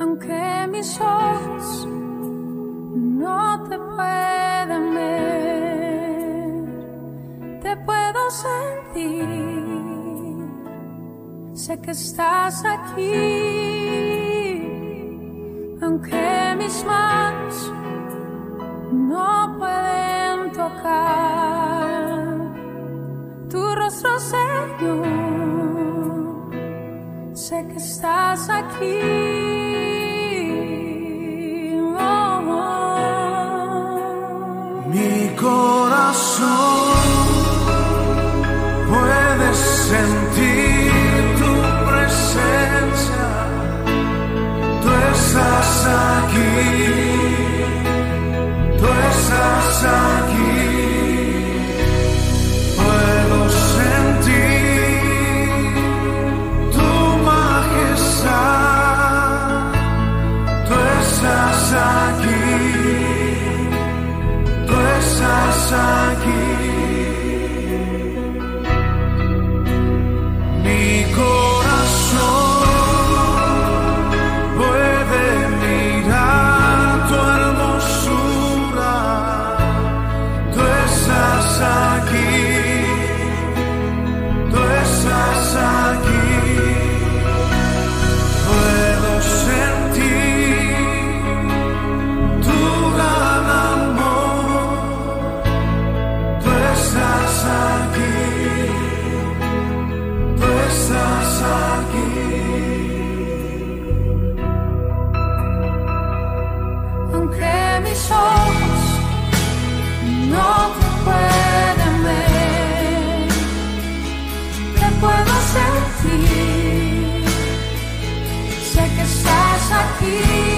Aunque mis ojos Sé que estás aquí, aunque mis manos no pueden tocar tu rostro, Señor. Sé que estás aquí. Oh, oh. Mi corazón. deixa aqui.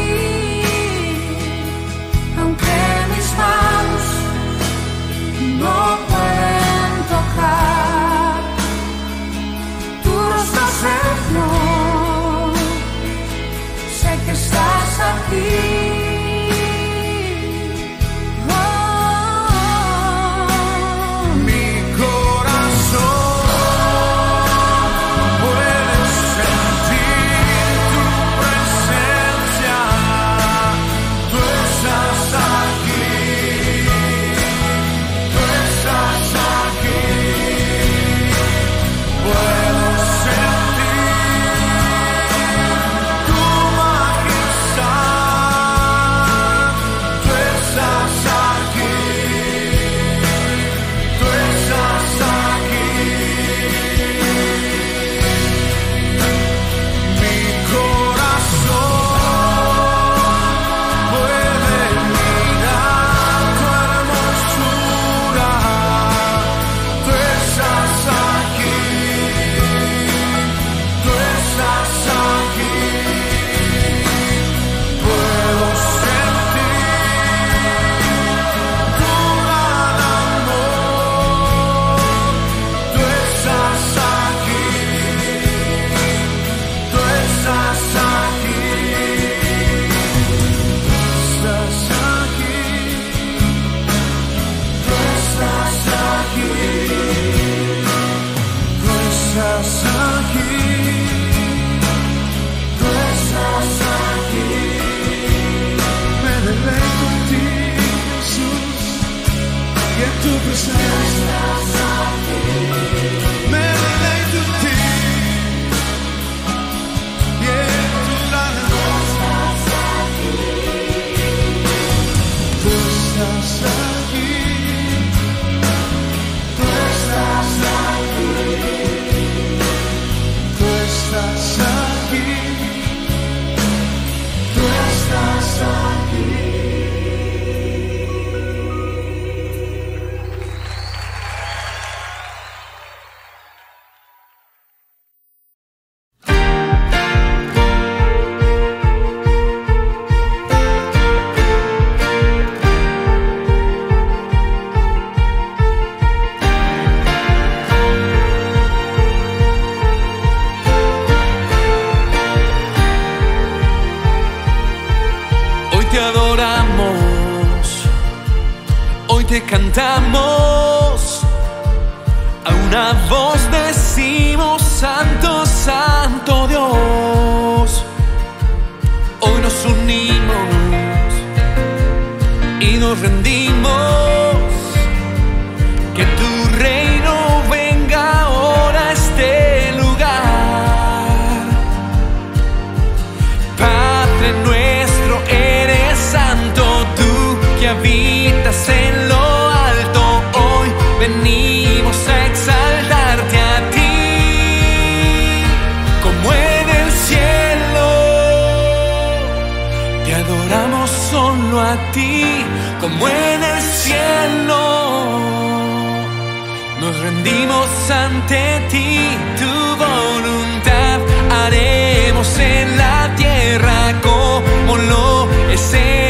Nos rendimos ante ti, tu voluntad. Haremos en la tierra como lo es en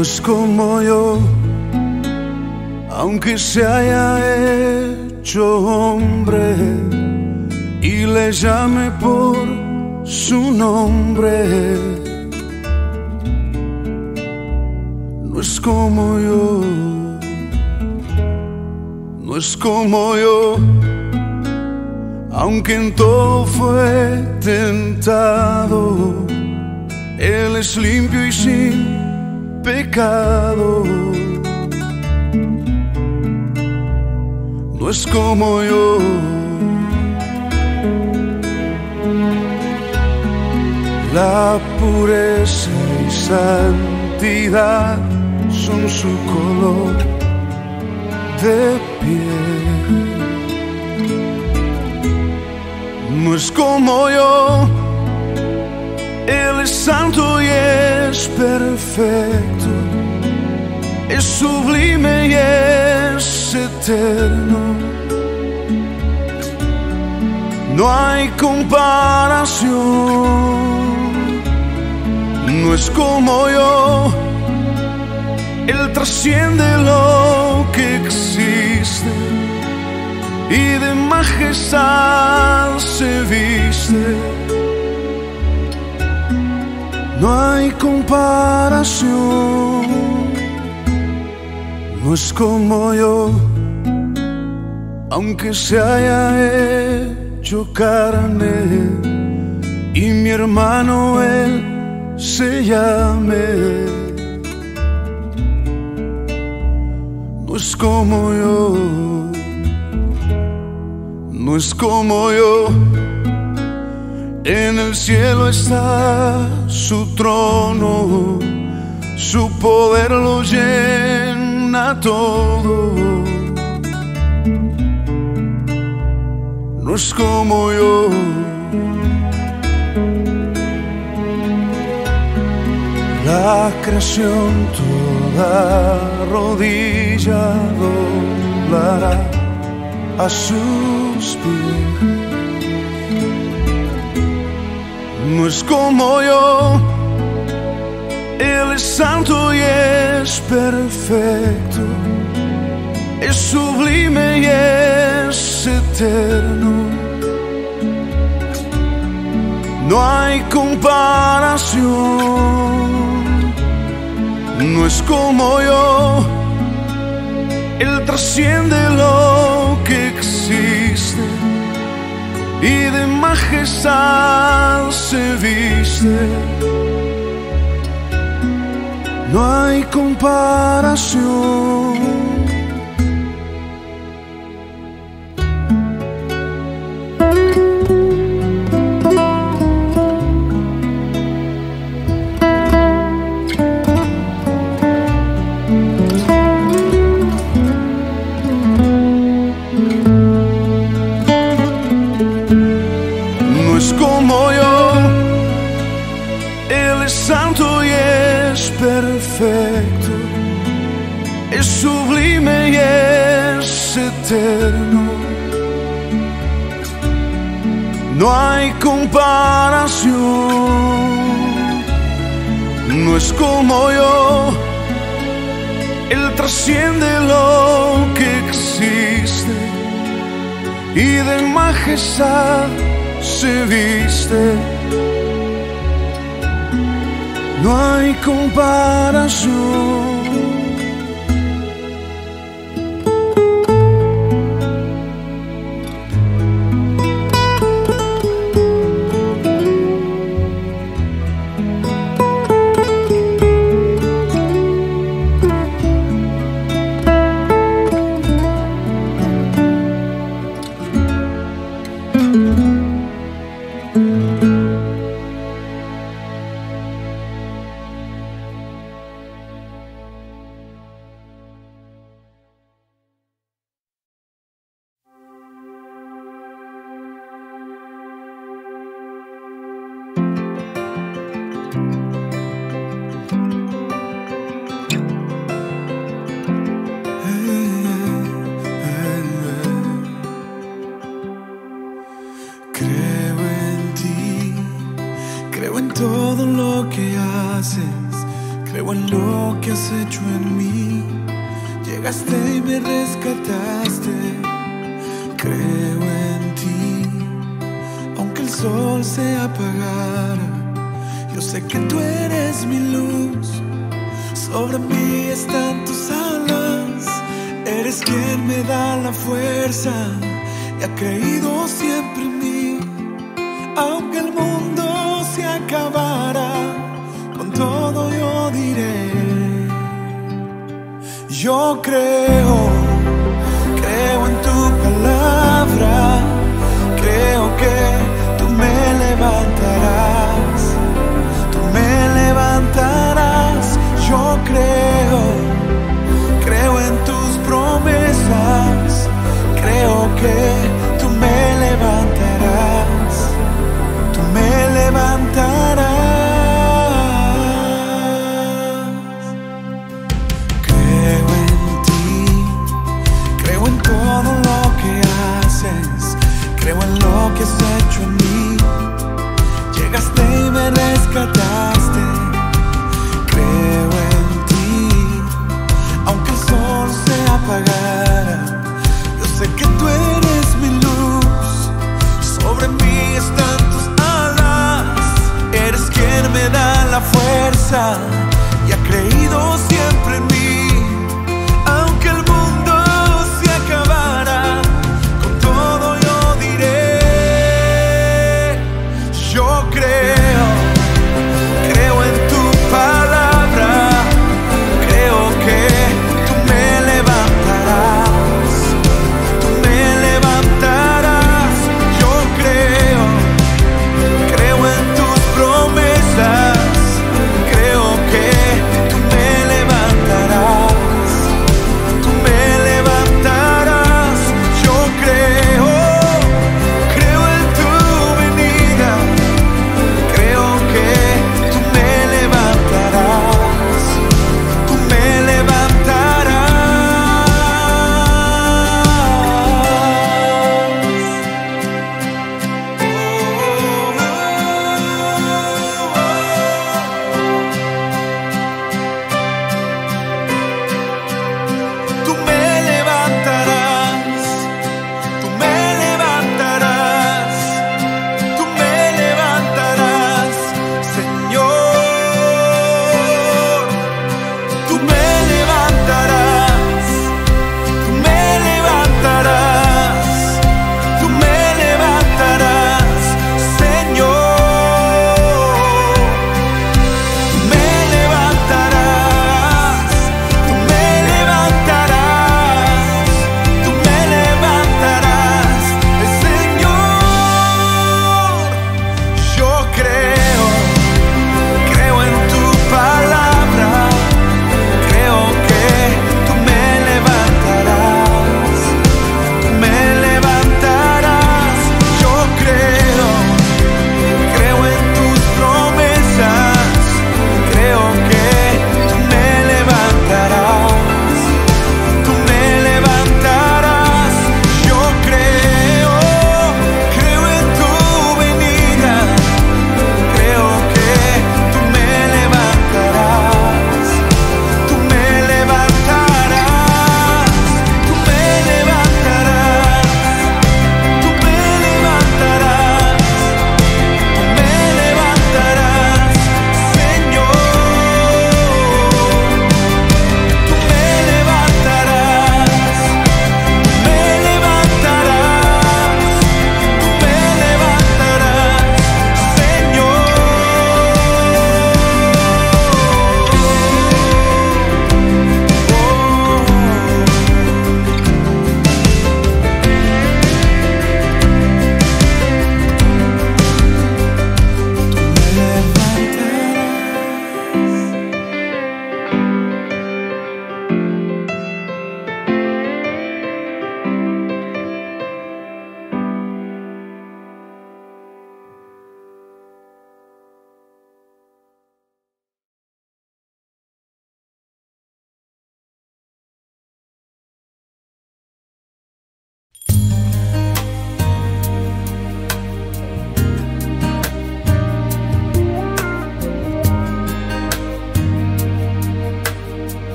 Es como yo, aunque se haya hecho hombre y le llame por su nombre, no es como yo, no es como yo, aunque en todo fue tentado, él es limpio y sin pecado. No es como yo. La pureza y santidad son su color de piel. No es como yo, Él es santo y es perfecto, es sublime y es eterno. No hay comparación no es como yo, Él trasciende lo que existe y de majestad se viste. No hay comparación, no es como yo, aunque se haya hecho carne y mi hermano él se llame. No es como yo, no es como yo. En el cielo está su trono, su poder lo llena todo. No es como yo. La creación toda rodilla doblará a sus pies. No es como yo, Él es santo y es perfecto, es sublime y es eterno. No hay comparación no es como yo, Él trasciende lo que existe y de majestad No hay comparación. Majestad se viste. No hay comparación. Creo en todo lo que haces, creo en lo que has hecho en mí. Llegaste y me rescataste, creo en ti, aunque el sol se apagara, yo sé que tú eres mi luz, sobre mí están tus alas, eres quien me da la fuerza y ha creído siempre en Yo creo, creo en tu palabra, creo que tú me levantarás, tú me levantarás. Yo creo, creo en tus promesas, creo que...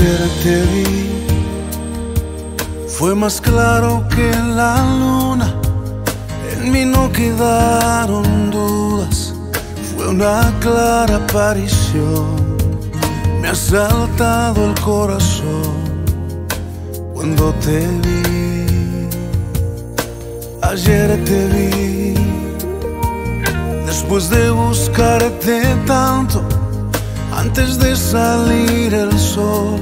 Ayer te vi, fue más claro que la luna, en mí no quedaron dudas, fue una clara aparición, me ha saltado el corazón cuando te vi, ayer te vi, después de buscarte tanto antes de salir el sol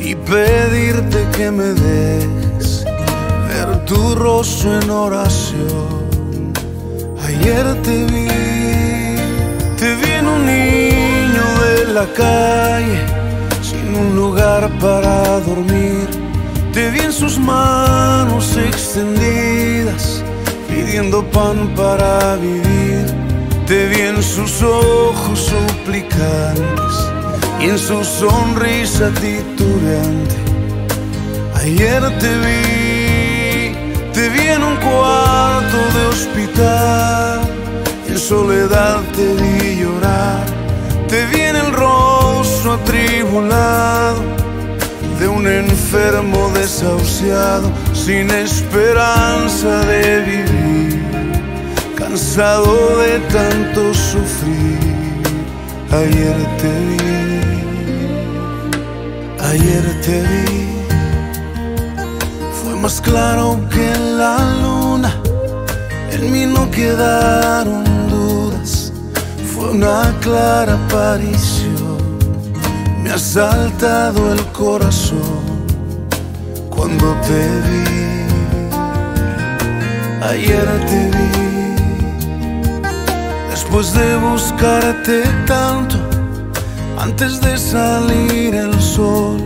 y pedirte que me dejes ver tu rostro en oración. Ayer te vi, te vi en un niño de la calle, sin un lugar para dormir. Te vi en sus manos extendidas, pidiendo pan para vivir. Te vi en sus ojos suplicantes y en su sonrisa titubeante. Ayer te vi, te vi en un cuarto de hospital, en soledad te vi llorar, te vi en el rostro atribulado de un enfermo desahuciado, sin esperanza de vivir, cansado de tanto sufrir. Ayer te vi, ayer te vi, fue más claro que la luna, en mí no quedaron dudas, fue una clara aparición, me ha saltado el corazón cuando te vi, ayer te vi después de buscarte tanto, antes de salir el sol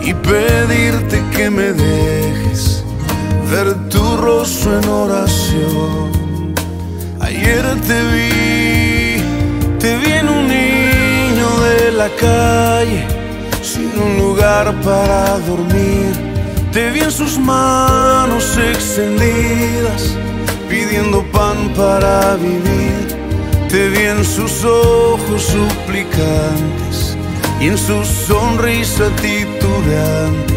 y pedirte que me dejes ver tu rostro en oración. Ayer te vi, te vi en un niño de la calle, sin un lugar para dormir. Te vi en sus manos extendidas pidiendo pan para vivir. Te vi en sus ojos suplicantes y en su sonrisa titubeante.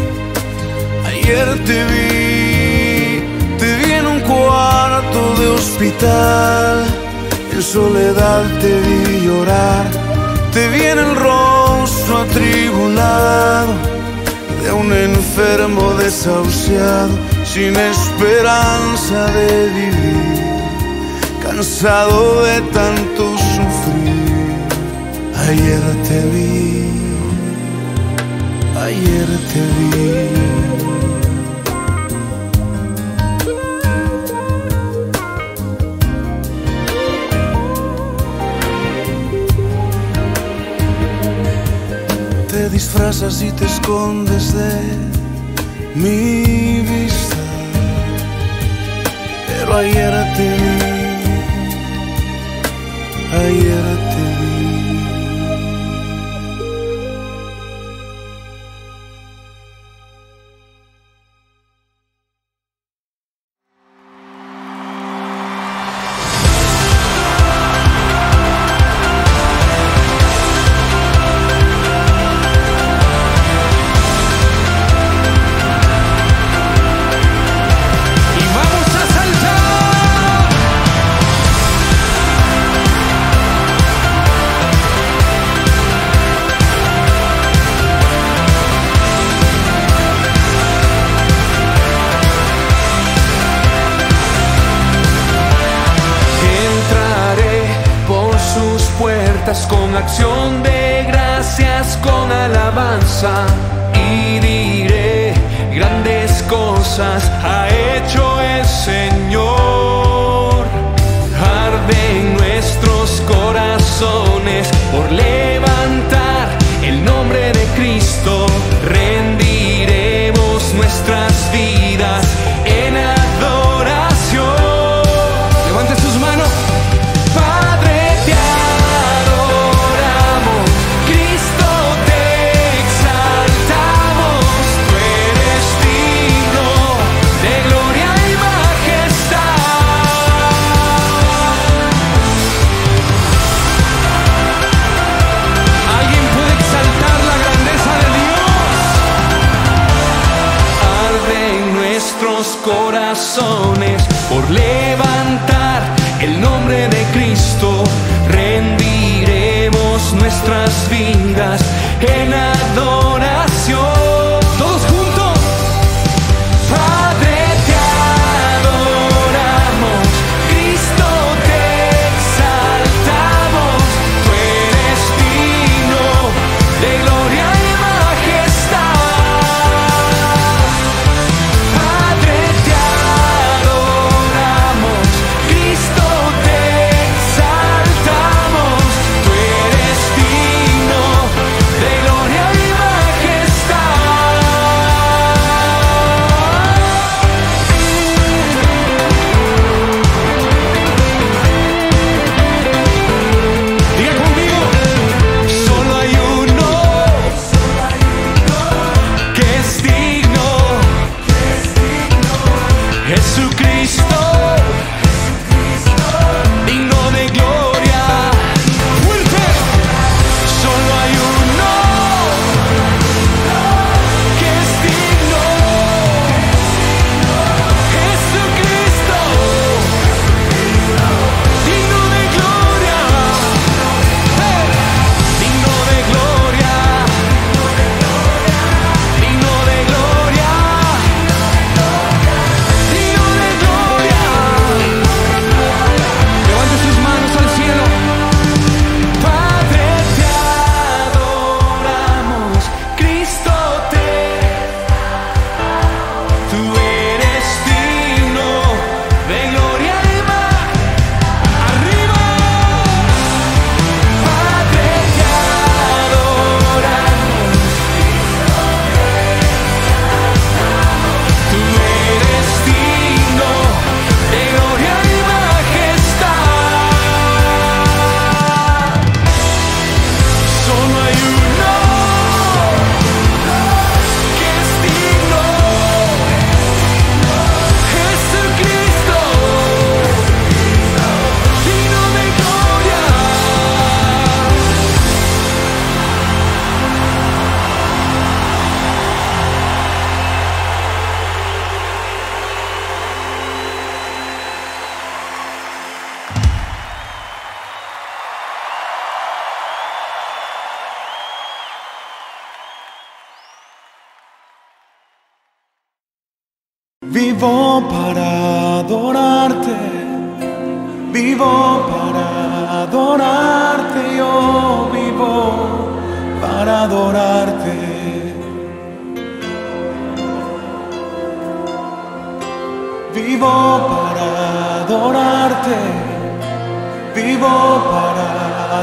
Ayer te vi, te vi en un cuarto de hospital, en soledad te vi llorar, te vi en el rostro atribulado de un enfermo desahuciado sin esperanza de vivir, cansado de tanto sufrir. Ayer te vi, ayer te vi. Te disfrazas y te escondes de mi vista pero ayer te vi, ayer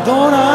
para adorarte,